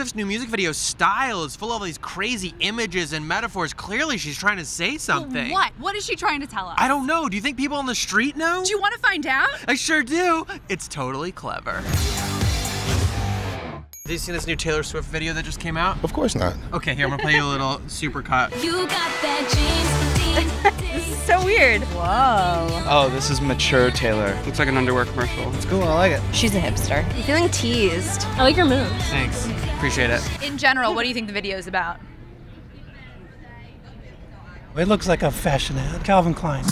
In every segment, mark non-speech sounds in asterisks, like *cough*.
Swift's new music video style is full of all these crazy images and metaphors. Clearly, she's trying to say something. What? What is she trying to tell us? I don't know. Do you think people on the street know? Do you want to find out? I sure do. It's totally Clevver. Have you seen this new Taylor Swift video that just came out? Of course not. Okay, here, I'm gonna play you a little *laughs* super cut. You got that jeans. *laughs* This is so weird. Whoa. Oh, this is mature Taylor. Looks like an underwear commercial. It's cool, I like it. She's a hipster. I'm feeling teased. I like your moves. Thanks. Appreciate it. In general, what do you think the video is about? It looks like a fashion ad. Calvin Klein.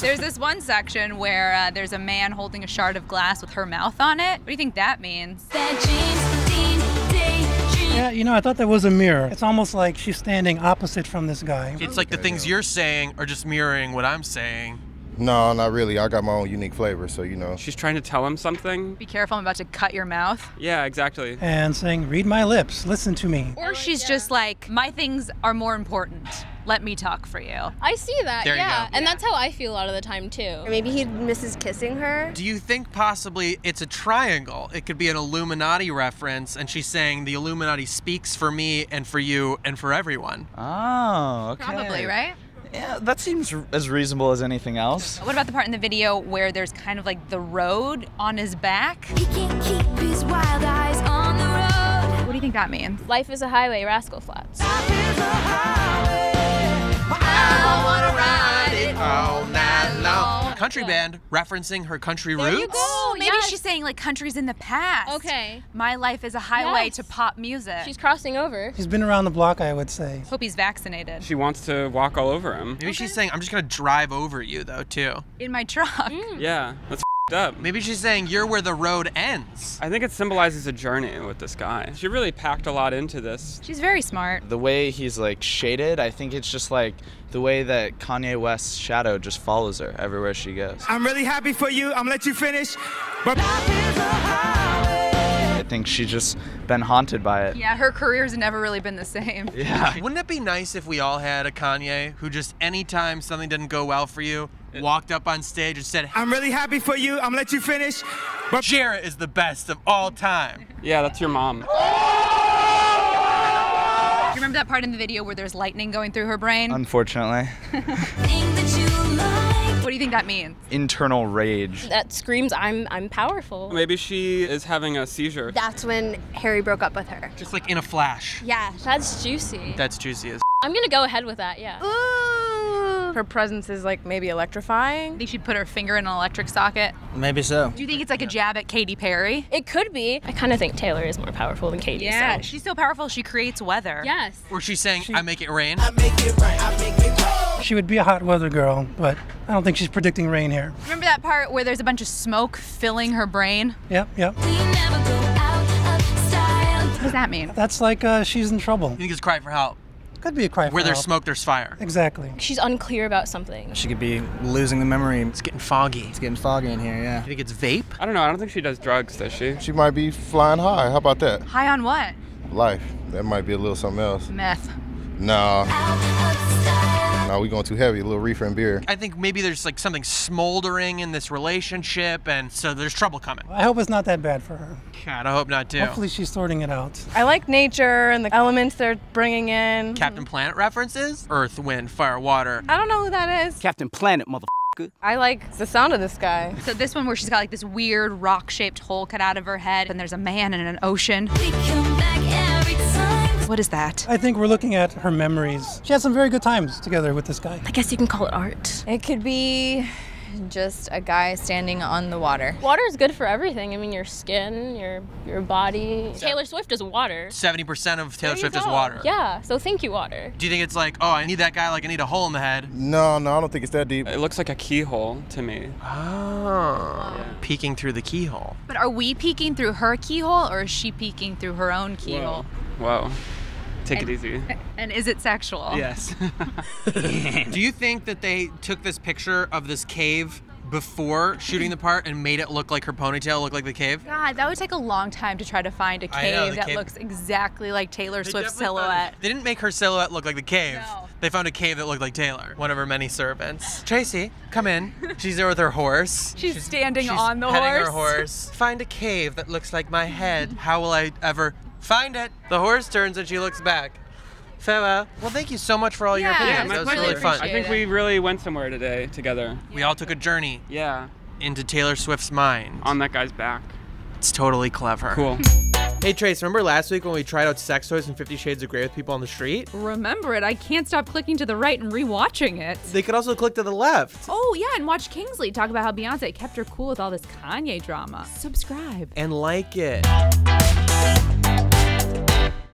There's this one section where uh, there's a man holding a shard of glass with her mouth on it. What do you think that means? That you know, I thought that was a mirror. It's almost like she's standing opposite from this guy. It's like the things you're saying are just mirroring what I'm saying. No, not really. I got my own unique flavor, so you know. She's trying to tell him something. Be careful, I'm about to cut your mouth. Yeah, exactly. And saying, read my lips, listen to me. Or she's just like, my things are more important. Let me talk for you. I see that, There you yeah. go. And that's how I feel a lot of the time too. Or maybe he misses kissing her. Do you think possibly it's a triangle? It could be an Illuminati reference, and she's saying the Illuminati speaks for me and for you and for everyone. Oh, okay. Probably, right? Yeah, that seems as reasonable as anything else. What about the part in the video where there's kind of like the road on his back? He can't keep his wild eyes on the road. What do you think that means? Life is a highway, Rascal Flatts. I wanna ride it all night long. Country band referencing her country There you roots. go. Oh, maybe yes. she's saying like countries in the past. Okay. My life is a highway Yes. to pop music. She's crossing over. She's been around the block, I would say. Hope he's vaccinated. She wants to walk all over him. Maybe she's saying, I'm just gonna drive over you, though, too. In my truck. Mm. Yeah, that's fed up. Maybe she's saying, you're where the road ends. I think it symbolizes a journey with this guy. She really packed a lot into this. She's very smart. The way he's like shaded, I think it's just like the way that Kanye West's shadow just follows her everywhere she goes. I'm really happy for you. I'm gonna let you finish. But I think she's just been haunted by it. Yeah, her career's never really been the same. Yeah. Wouldn't it be nice if we all had a Kanye who just anytime something didn't go well for you, walked up on stage and said, I'm really happy for you. I'm gonna let you finish. But Jarrett is the best of all time. Yeah, that's your mom. You remember that part in the video where there's lightning going through her brain? Unfortunately, Thing that you like. what do you think that means? internal rage. That screams I'm I'm powerful. Maybe she is having a seizure. That's when Harry broke up with her. Just like in a flash. Yeah. That's juicy. That's juicy as I'm gonna go ahead with that, yeah. Ooh. Her presence is like maybe electrifying. Think she'd put her finger in an electric socket? Maybe so. Do you think it's like a jab at Katy Perry? It could be. I kind of think Taylor is more powerful than Katy. Yeah, so. she's so powerful she creates weather. Yes. Or she's saying, I make it rain. She would be a hot weather girl, but I don't think she's predicting rain here. Remember that part where there's a bunch of smoke filling her brain? Yep, yep. We never go out of style. What does that mean? That's like uh, she's in trouble. You think it's cry for help? Could be a cry Where there's help. smoke, there's fire. Exactly. She's unclear about something. She could be losing the memory. It's getting foggy. It's getting foggy in here, yeah. You think it's vape? I don't know. I don't think she does drugs, does she? She might be flying high. How about that? High on what? Life. That might be a little something else. Meth. No, Out of style. No, we going too heavy. A little reefer and beer. I think maybe there's like something smoldering in this relationship, and so there's trouble coming. I hope it's not that bad for her. God, I hope not too. Hopefully she's sorting it out. I like nature and the elements they're bringing in. Captain Planet references? Earth, wind, fire, water. I don't know who that is. Captain Planet, mother. I like the sound of this guy. So this one where she's got like this weird rock-shaped hole cut out of her head, and there's a man in an ocean. What is that? I think we're looking at her memories. She had some very good times together with this guy. I guess you can call it art. It could be just a guy standing on the water. Water is good for everything. I mean, your skin, your your body. Taylor Swift is water. 70% of Taylor There you Swift is water. Yeah, so thank you, water. Do you think it's like, oh, I need that guy like I need a hole in the head? No, no, I don't think it's that deep. It looks like a keyhole to me. Oh. Peeking through the keyhole. But are we peeking through her keyhole, or is she peeking through her own keyhole? Whoa. Take it easy. *laughs* And is it sexual? Yes. *laughs* Do you think that they took this picture of this cave before shooting the part and made it look like her ponytail looked like the cave? God, that would take a long time to try to find a cave know, that cave- looks exactly like Taylor They Swift's silhouette. They didn't make her silhouette look like the cave. No. They found a cave that looked like Taylor, one of her many servants. *gasps* Traci, come in. She's there with her horse. She's standing she's on the horse. her horse. Find a cave that looks like my head. *laughs* How will I ever find it? The horse turns and she looks back. Farewell. Well, thank you so much for all your Yeah, opinions. Yeah, my that was pleasure. really fun. I think we really went somewhere today together. We all took a journey Yeah, into Taylor Swift's mind. on that guy's back. It's totally Clevver. Cool. Hey Trace, remember last week when we tried out sex toys and Fifty Shades of Grey with people on the street? Remember it. I can't stop clicking to the right and rewatching it. They could also click to the left. Oh, yeah, and watch Kingsley talk about how Beyonce kept her cool with all this Kanye drama. Subscribe. And like it.